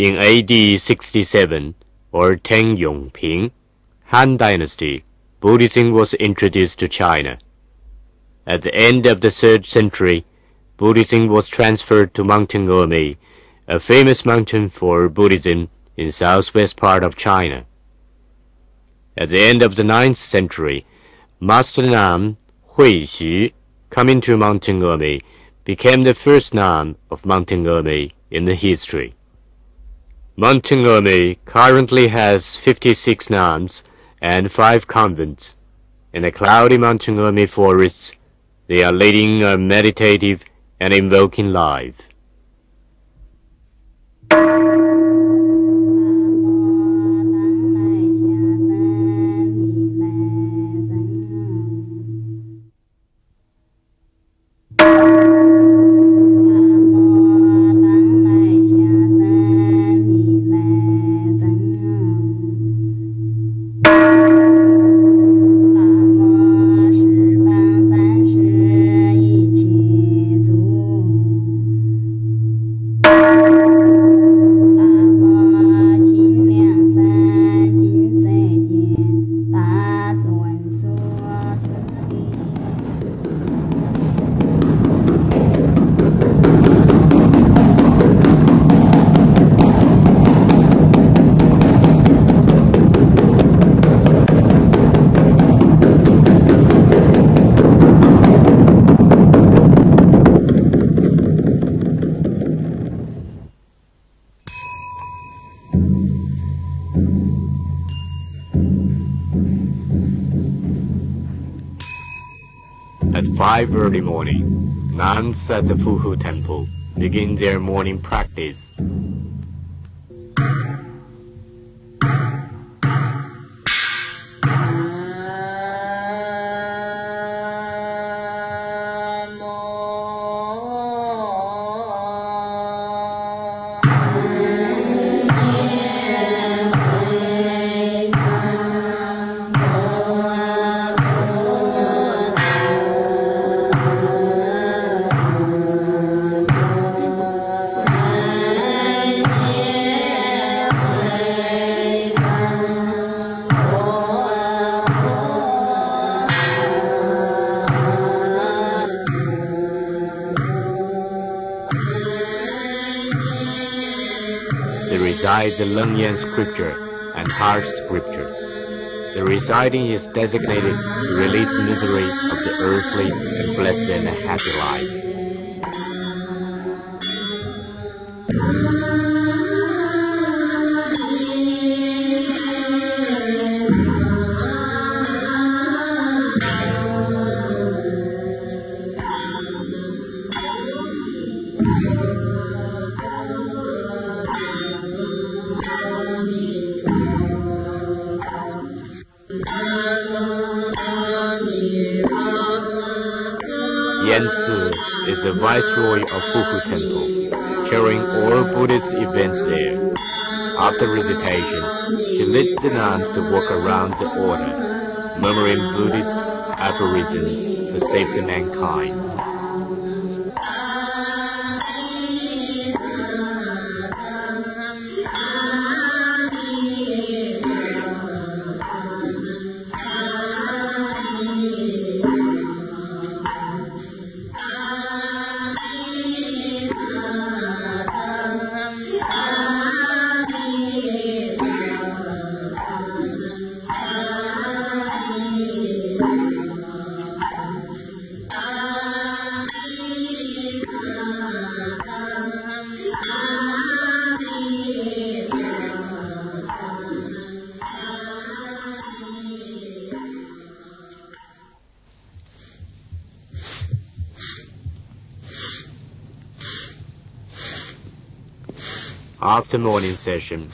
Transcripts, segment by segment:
In AD 67, or Teng Yongping, Han Dynasty, Buddhism was introduced to China. At the end of the 3rd century, Buddhism was transferred to Mountain Emei, a famous mountain for Buddhism in southwest part of China. At the end of the 9th century, Master Nam Hui Xu, coming to Mountain Emei, became the first Nam of Mountain Emei in the history. Mountain currently has 56 nuns and 5 convents. In the cloudy Emei forests, they are leading a meditative and invoking life. At five early morning, nuns at the Fuhu temple begin their morning practice. The Lengyan scripture and Heart scripture. The reciting is designated to release misery of the earthly and blessed and happy life. The viceroy of Fuhu Temple, chairing all Buddhist events there. After recitation, she leads the nuns to walk around the order, murmuring Buddhist aphorisms to save the mankind. After morning session,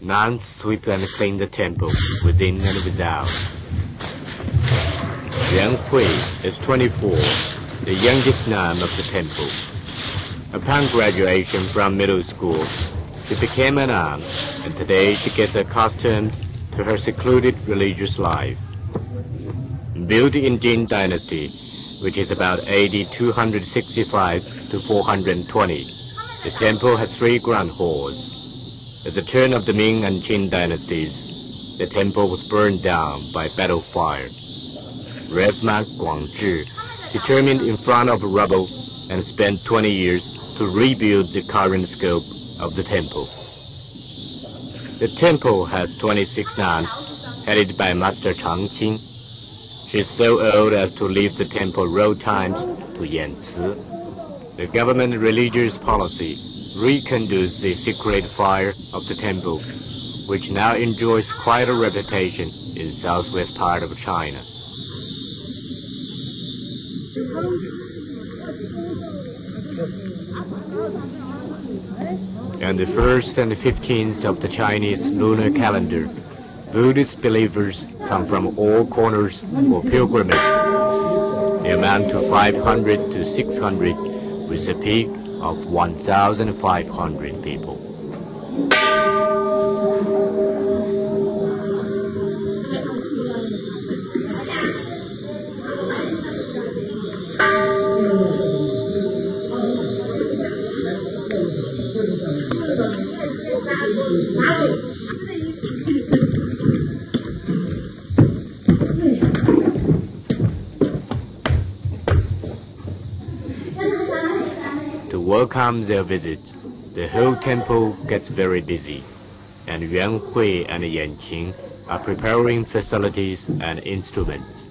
nuns sweep and clean the temple within and without. Yuan Hui is 24, the youngest nun of the temple. Upon graduation from middle school, she became a nun, and today she gets accustomed to her secluded religious life. Built in Jin Dynasty, which is about AD 265 to 420, the temple has three grand halls. At the turn of the Ming and Qing dynasties, the temple was burned down by battle fire. Rev Mak Guangzhi determined in front of rubble and spent 20 years to rebuild the current scope of the temple. The temple has 26 nuns, headed by Master Chang Qing. She is so old as to leave the temple road times to Yanci. The government religious policy reconducts the secret fire of the temple, which now enjoys quite a reputation in southwest part of China. On the 1st and 15th of the Chinese lunar calendar, Buddhist believers come from all corners for pilgrimage. They amount to 500 to 600 with a peak of 1,500 people. Welcome their visit, the whole temple gets very busy, and Yuan Hui and Yan Qing are preparing facilities and instruments.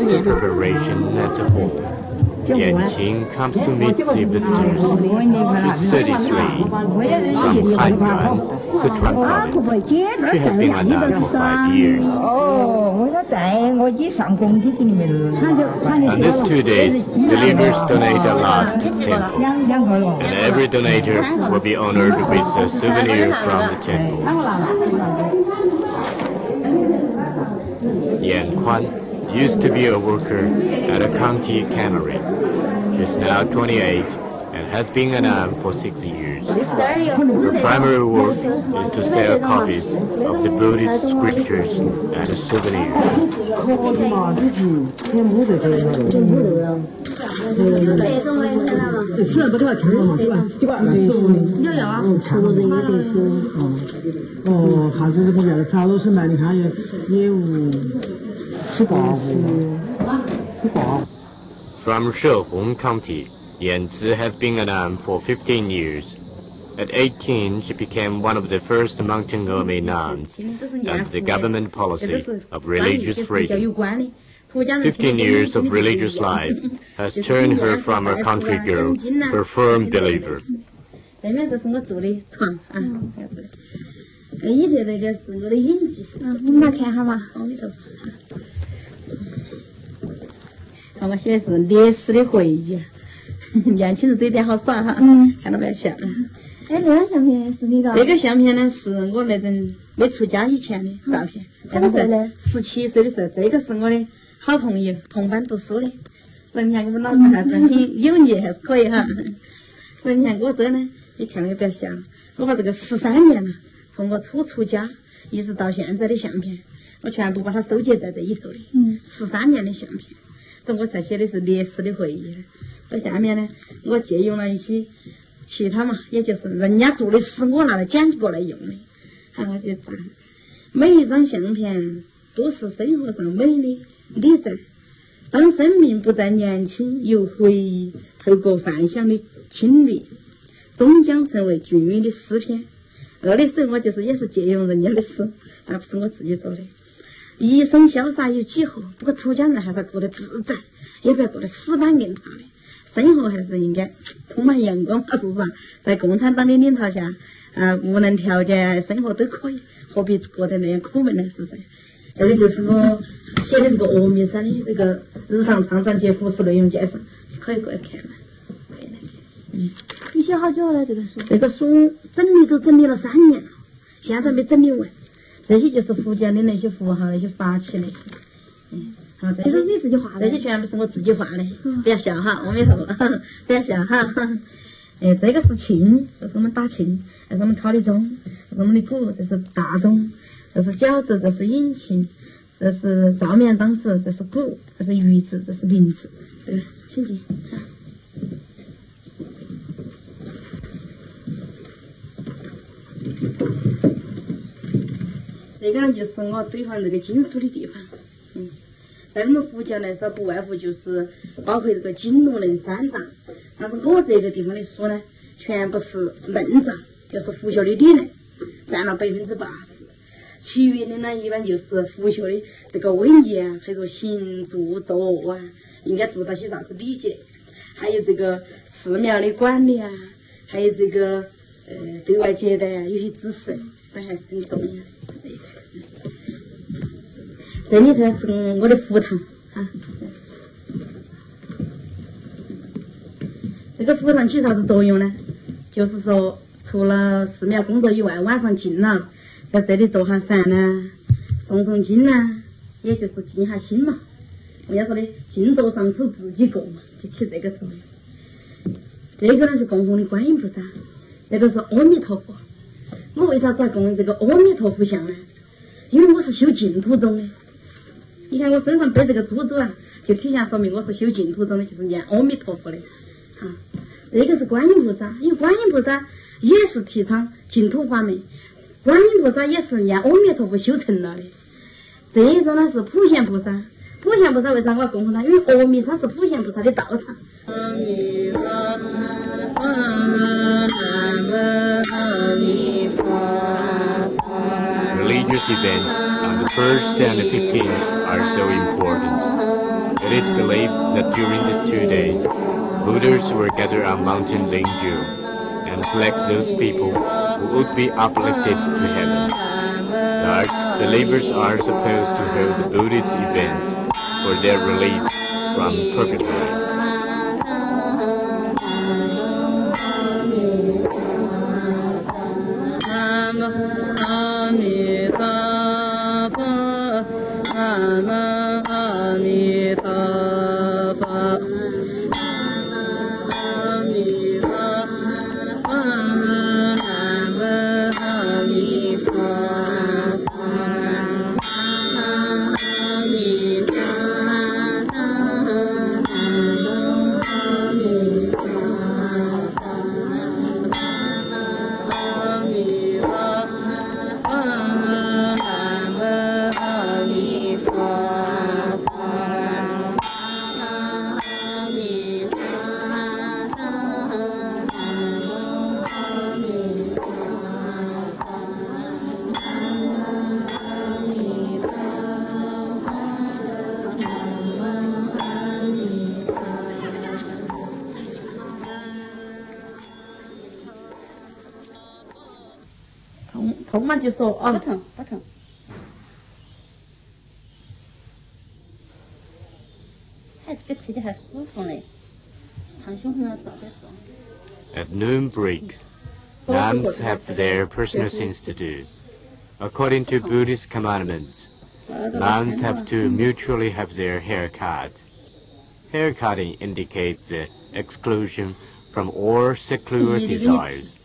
after preparation at the home. Yanqing comes to meet the visitors. She's 33, from Hainan, Sichuan province. She has been an adult for five years. On these two days, believers donate a lot to the temple, and every donator will be honored with a souvenir from the temple. Yan Quan used to be a worker at a county cannery. She's now 28 and has been a nun for six years. Her primary work is to sell copies of the Buddhist scriptures and souvenirs. 是不多少钱嘛，是吧？几万十五年。有有啊，差不多有点多。哦，哦，还是这个样子。曹老师嘛，你看也也无十八户，十八。 From Shehong County, Yanzi has been a nun for 15 years. At 18, she became one of the first mountain Emei nuns under the government policy of religious freedom. 15 years of religious life has turned her from a country girl to a firm believer. 这看我写的是烈士的回忆，年轻人这点好耍哈，嗯看到没有笑？哎，那个相片是你的？这个相片呢是我那阵没出家以前的照片，看到谁的？十七岁的时候，这个是我的好朋友，同班读书的。所以你看我们老公还是很有孽，还是可以哈。所以你看我这呢，你看了也不要笑，我把这个十三年了，从我初出家一直到现在的相片，我全部把它收集在这里头的。嗯，十三年的相片，所以我才写的是烈士的回忆。到下面呢，我借用了一些其他嘛，也就是人家做的诗，我拿来捡过来用的。还有些啥？每一张相片都是生活上美的礼赞。当生命不再年轻，由回忆透过幻想的亲历，终将成为隽永的诗篇。二的时候，我就是也是借用人家的诗，那不是我自己做的。一生潇洒有几何？不过出家人还是要过得自在，也不要过得死板硬套的。生活还是应该充满阳光嘛，是不是？在共产党的领导下，啊，无论条件生活都可以，何必过得那样苦闷呢？是不是？这个就是我写的这个峨眉山的这个日常创造及服饰内容介绍，可以过来看嘛。可以来看你写好久了这个书？这个书整理都整理了三年了，现在没整理完。这些就是福建的那些符号、那些法器那些，嗯，好，这些你自己画的这。些全部是我自己画的，不要笑哈，阿弥陀佛，不要笑哈。哎，这个是磬，这是我们打磬，这是我们敲的钟，这是我们的鼓，这是大钟，这是饺子，这是引磬，这是照面当子，这是鼓，这是鱼子，这是铃子。对，请进。好这个呢，就是我堆放这个经书的地方。嗯，在我们佛教来说，不外乎就是包括这个经论三藏。但是我这个地方的书呢，全部是论藏，就是佛学的理论，占了百分之八十。其余的呢，一般就是佛学的这个文艺啊，还有说行住坐卧啊，应该做到些啥子礼节，还有这个寺庙的管理啊，还有这个呃对外接待啊，有些知识，都还是挺重要的。这一块。这里头是我的佛堂啊。这个佛堂起啥子作用呢？就是说，除了寺庙工作以外，晚上静了，在这里做下禅呢，诵诵经呢，也就是静下心嘛。人家说的“静坐上师自己过”嘛，就起这个作用。这个呢是供奉的观音菩萨，这个是阿弥陀佛。我为啥子要供这个阿弥陀佛像呢？因为我是修净土宗的。你看我身上背这个珠珠啊，就体现说明我是修净土宗的，就是念阿弥陀佛的。啊，这个是观音菩萨，因为观音菩萨也是提倡净土法门，观音菩萨也是念阿弥陀佛修成了的。这一种呢是普贤菩萨，普贤菩萨为啥我要供奉他？因为阿弥山是普贤菩萨的道场。Religious events on the 1st and the 15th are so important. It is believed that during these two days, Buddhas will gather on Mountain Lingju and select those people who would be uplifted to heaven. Thus, believers are supposed to hold Buddhist events for their release from purgatory. 痛痛嘛就说啊，不疼不疼。还这个踢的还舒服嘞，长胸红要早点做。 At noon break, nuns have their personal things to do. According to Buddhist commandments, nuns have to mutually have their hair cut. Hair cutting indicates the exclusion from all secular desires.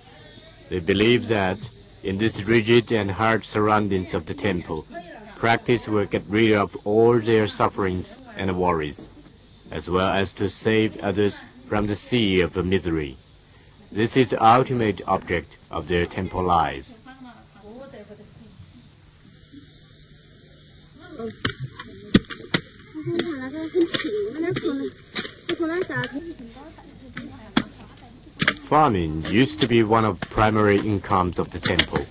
They believe that in this rigid and hard surroundings of the temple, practice will get rid of all their sufferings and worries, as well as to save others from the sea of misery. This is the ultimate object of their temple life. Farming used to be one of primary incomes of the temple.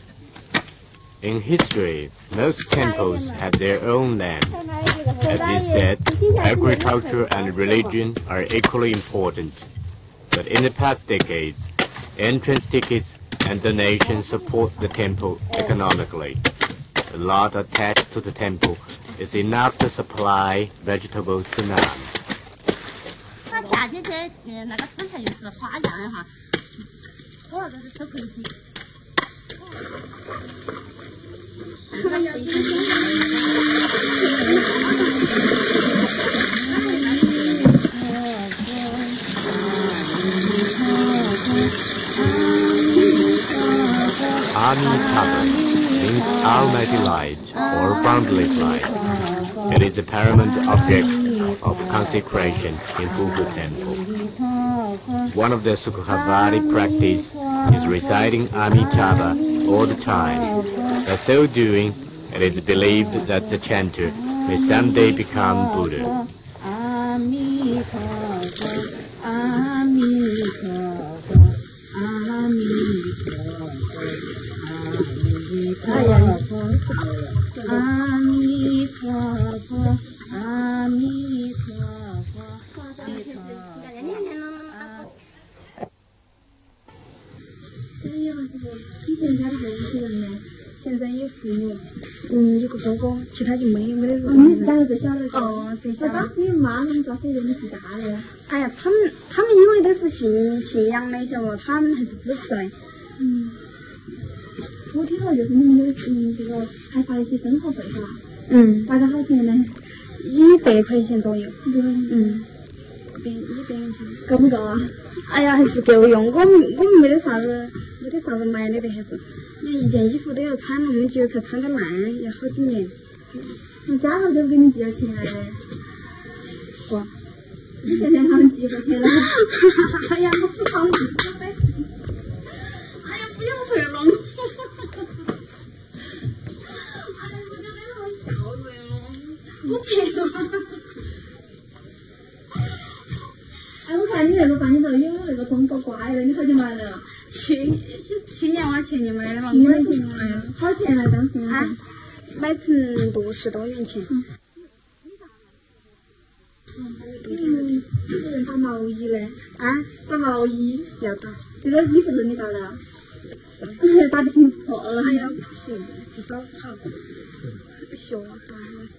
In history, most temples had their own land. As is said, agriculture and religion are equally important. But in the past decades, entrance tickets and donations support the temple economically. The lot attached to the temple is enough to supply vegetables to nuns. 在嗯那个之前就是花样的话，火这是都可以煮。还要蒸阿弥陀佛 means Almighty Light or Boundless Light. It is a paramount object of consecration in Fuhu Temple. One of the Sukhavati practice is reciting Amitabha all the time. By so doing, it is believed that the chanter may someday become Buddha. 其他就没没得人。你是家里最小的个？哦，最小那。当时你妈他们咋是认你是家的呀？哎呀，他们他们因为都是信信仰的，晓得不？他们还是支持的。嗯。我听说就是你们有嗯这个还发一些生活费吧，嗯，大概好钱呢？一百块钱左右。一百块钱，嗯，一百一百块钱。够不够啊？哎呀，还是够用。我们我们没得啥子，没得啥子买的的，还是你一件衣服都要穿那么久才穿得烂，要好几年。那家头给不给你寄点钱来？不，你现在他们寄过去了。哎呀，我不好意思呗。哎呀，不要回了。哎呀，我觉得好笑的哟。我别了。哎，我看你那个房间头有那个中国挂的，你好久买了？去是去年我前年买的嘛，你买买钱了？好钱啊当时？啊，买成六十多元钱。嗯，有人打毛衣嘞，啊，打毛衣，要打。这个衣服是你打的啊？打的挺不错了。哎呀，不行，是打不好，学打还是。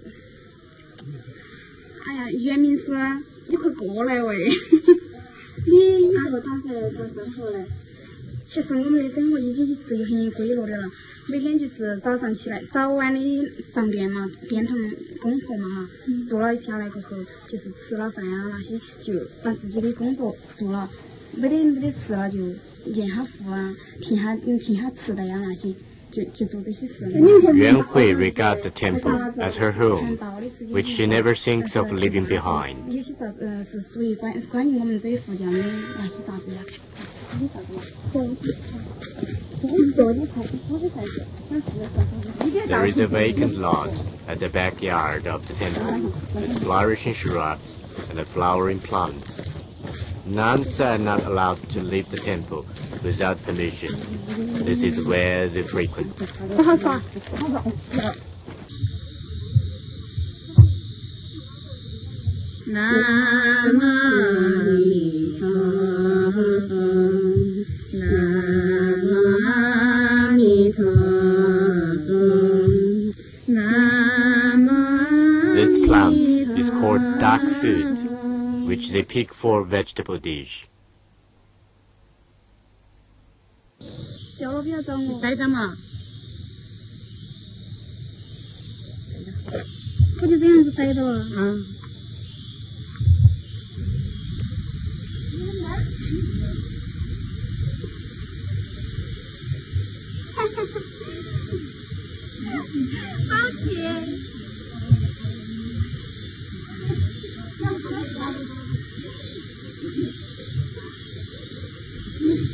哎呀，袁明师，你快过来喂！你以后打算咋生活嘞？其实我们的生活已经是很有规律的了，每天就是早上起来，早晚的上殿嘛，殿堂功课嘛哈，做了下来过后，就是吃了饭啊那些，就把自己的工作做了，没得没得事了就验下户啊，听下嗯停下吃的呀那些，就就做这些事。Yuan Hui regards the temple as her home, which she never thinks of leaving behind. 有些啥子呃是属于关关于我们这一户家的那些啥子要看。你啥子嘛？ There is a vacant lot at the backyard of the temple with flourishing shrubs and flowering plants. Nuns are not allowed to leave the temple without permission. This is where they frequent. 南 plant is called dark food, which they pick for vegetable dish. 叫我 不要找我，带着嘛。我就这样子带着了。嗯。一线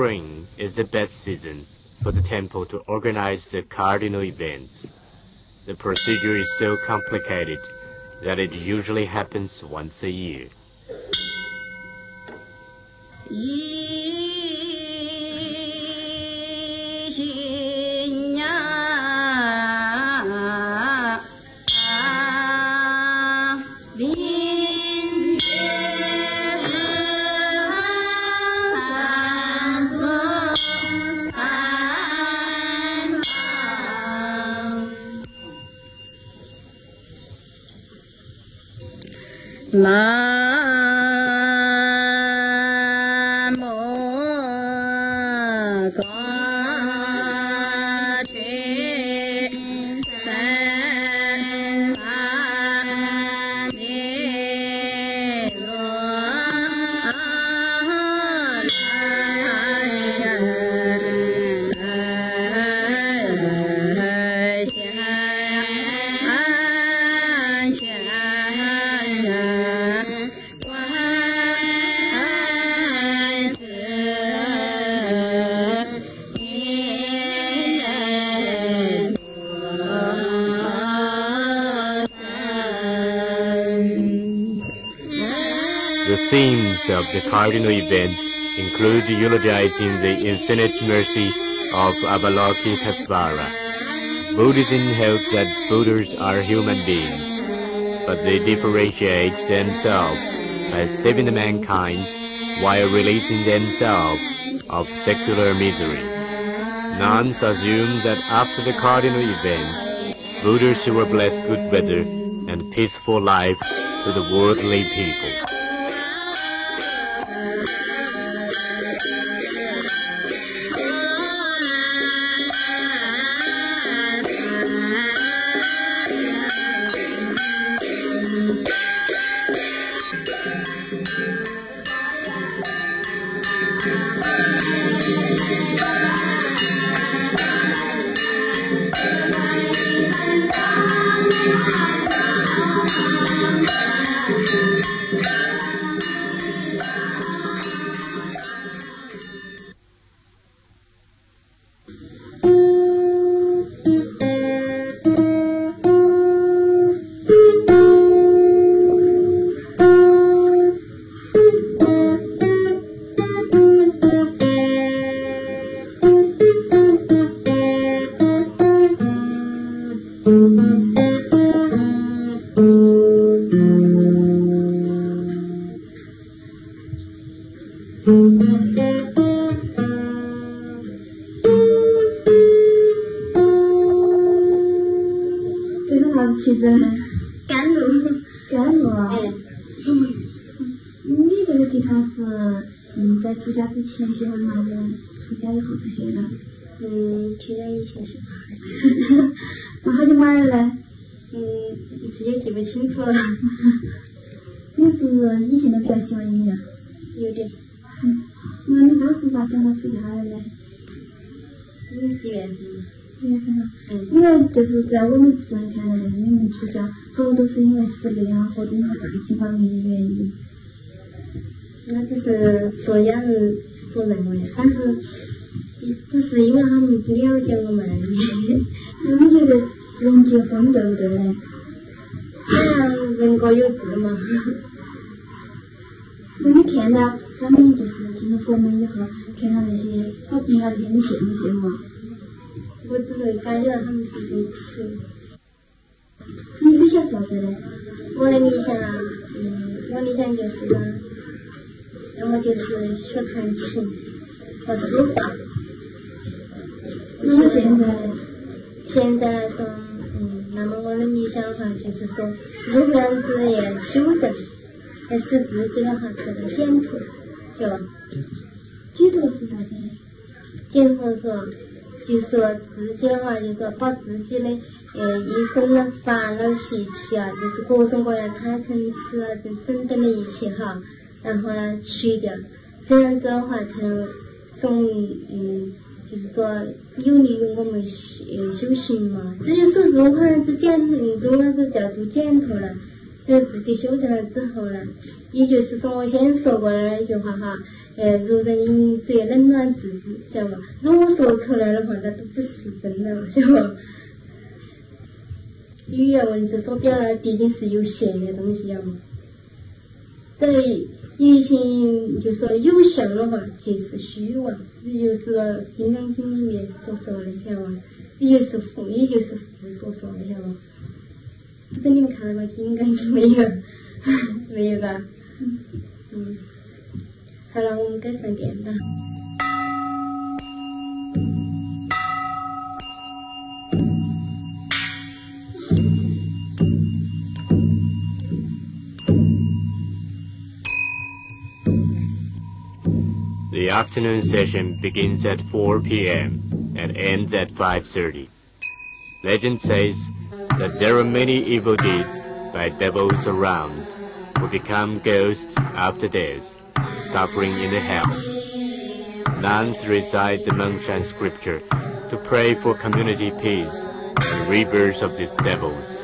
Is the best season for the temple to organize the cardinal events. The procedure is so complicated that it usually happens once a year. 一 lá of the cardinal events include eulogizing the infinite mercy of Avalokitesvara. Buddhism holds that Buddhas are human beings, but they differentiate themselves by saving mankind while releasing themselves of secular misery. Nuns assume that after the cardinal events, Buddhas will bless good weather and peaceful life to the worldly people. 出家以后才学的？嗯，出家以前是，那好久买的嘞？嗯，一时也记不清楚了，你是不是以前都比较喜欢音乐？有点，嗯那你当时咋想到出家的呢？因为是缘分嗯因为就是在我们世人看来，就是你们出家好多都是因为失恋啊，或者因为爱情方面的原因。那只是说家人所认为，但是只是因为他们不了解我们而已。那你觉得人结婚对不对嘞？当然人各有志嘛。那你看到他们就是进了佛门以后，看到那些小朋友那些，你羡慕羡慕？我只会感觉到他们是真苦。你理想啥子嘞？我的理想，嗯，我理想就是，要么就是学弹琴学书画。那么现在？现在来说，嗯，那么我的理想的话，就是说，如何样子也修正，也使自己的话得到解脱，就解脱是啥子？解脱说，就说自己的话，就说把自己的呃一生的烦恼习气啊，就是各种各样贪嗔痴啊这等等的一切哈，然后呢去掉，这样子的话才能送嗯。就是说有利于我们修修行嘛。至于说如何样子解，嗯如何样子叫做解脱了，只有自己修正了之后呢，也就是说我先说过的那句话哈，呃，如人饮水，冷暖自知，晓得吧？如果说出来的话，那都不是真的，晓得吧？语言文字所表达毕竟是有限的东西，晓得吗？在疫情就说有效的话就是虚妄，这就是《金刚经》里面所说的，晓得吧？这就是佛，也就是佛所说的，晓得吧？不知你们看到过《金刚经》没有？没有吧？嗯。好了，我们该上电了。The afternoon session begins at 4 p.m. and ends at 5.30. Legend says that there are many evil deeds by devils around who become ghosts after death suffering in the hell. Nuns recite the Mengshan scripture to pray for community peace and rebirth of these devils.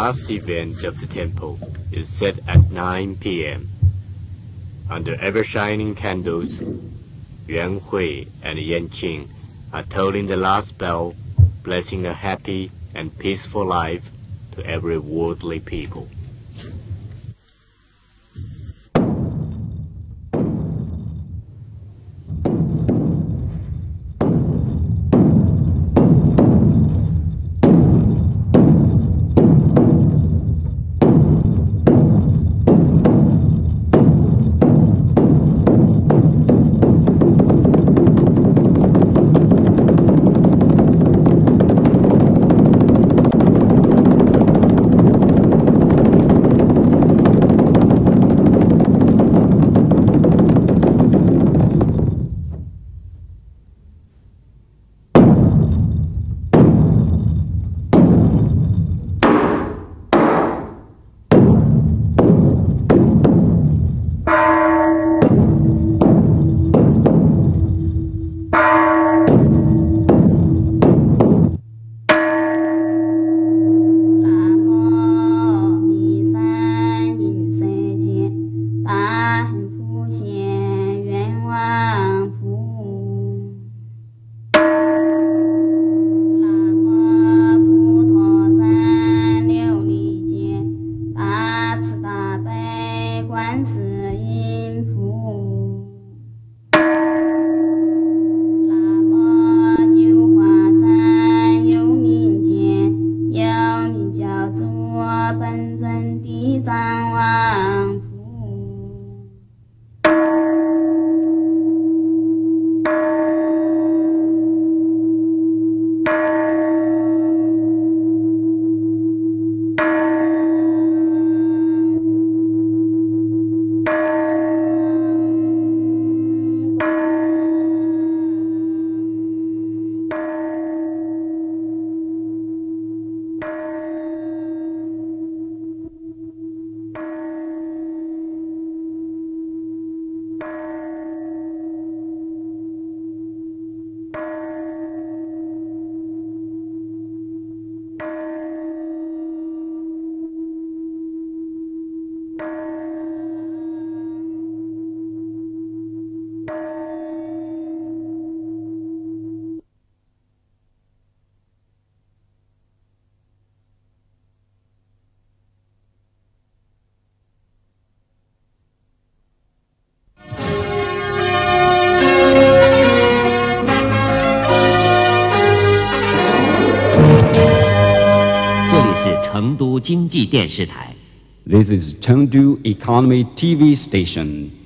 Last event of the temple is set at 9 p.m. Under ever-shining candles, Yuan Hui and Yan Qing are tolling the last bell, blessing a happy and peaceful life to every worldly people. 电视台。 This is Chengdu Economy TV Station.